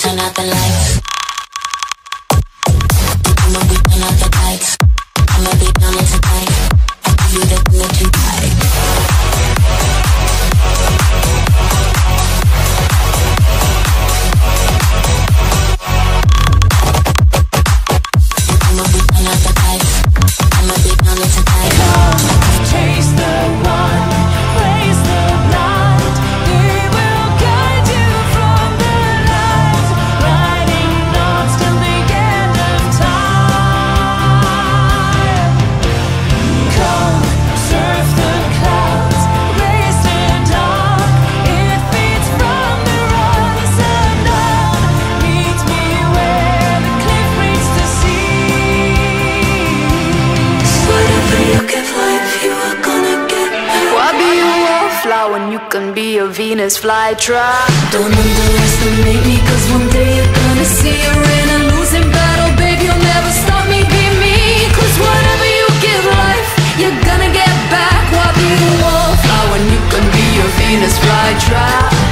turn out the lights. can be a Venus flytrap. Don't underestimate me cause one day you're gonna see in a losing battle Babe, you'll never stop me, be whatever you give life, you're gonna get back. Be a wallflower and you can be Venus flytrap.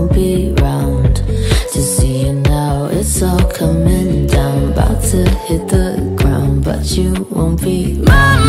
won't be round to see you now. It's all coming down, about to hit the ground, but you won't be mine.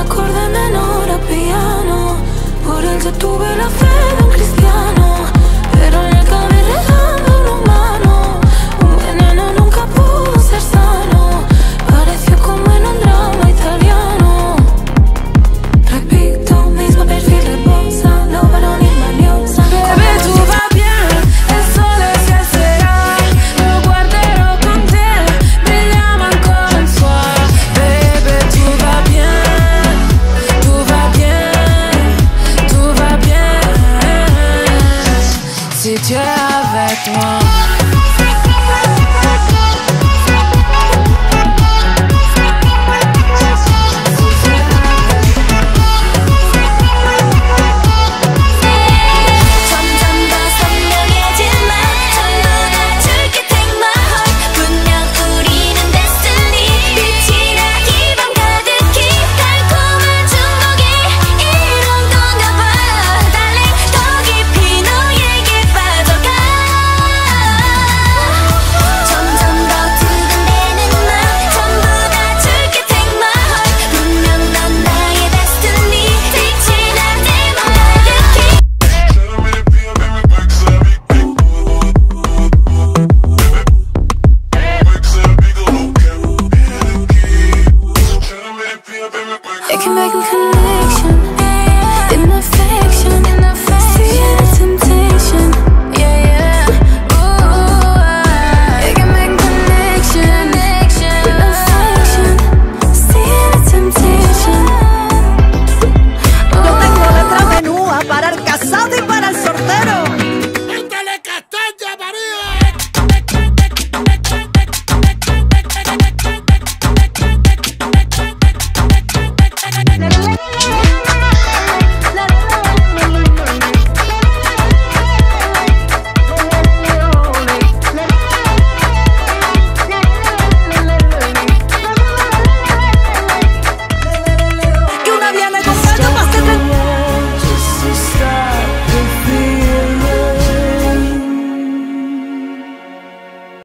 acorde menor hora piano. Por él se tuve la fe Dieu avec moi. It can make a connection In affection.